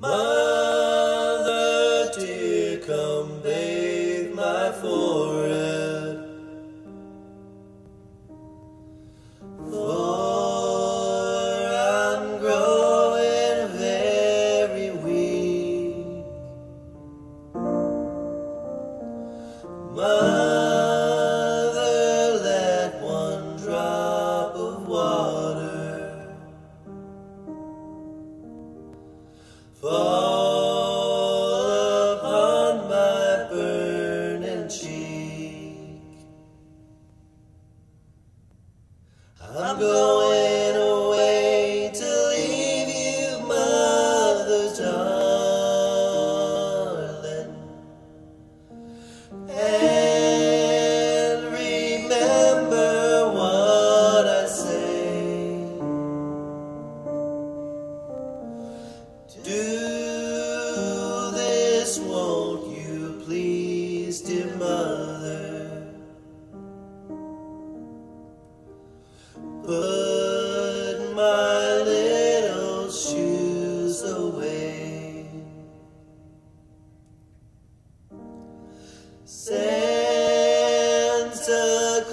Mother dear, come bathe my forehead. For I'm growing very weak. go. Put my little shoes away. Santa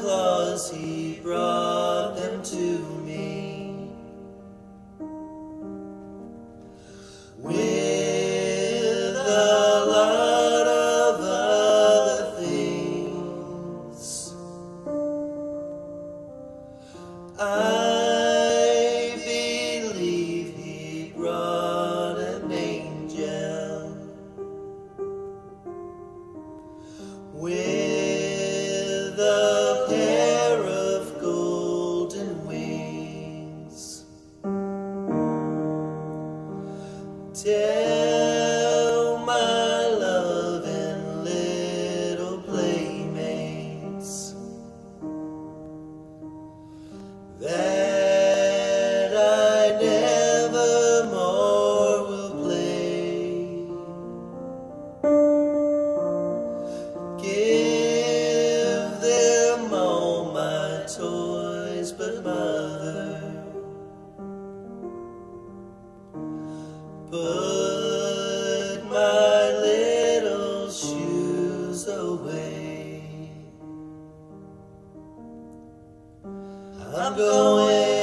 Claus, he brought. Put my little shoes away. I'm going.